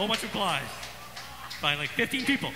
whole bunch of flies by like 15 people.